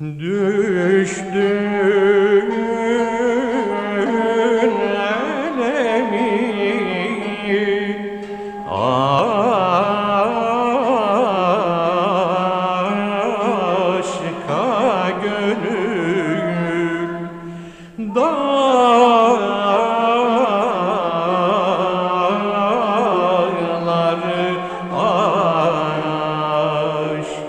Düştün aşka gönül dağları aştım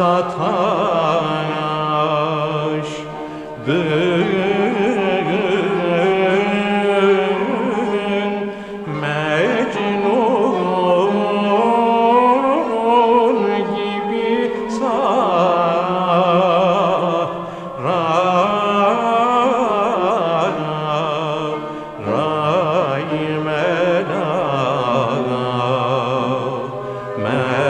sataş Bugün Mecnun gibi sarayım Mecnun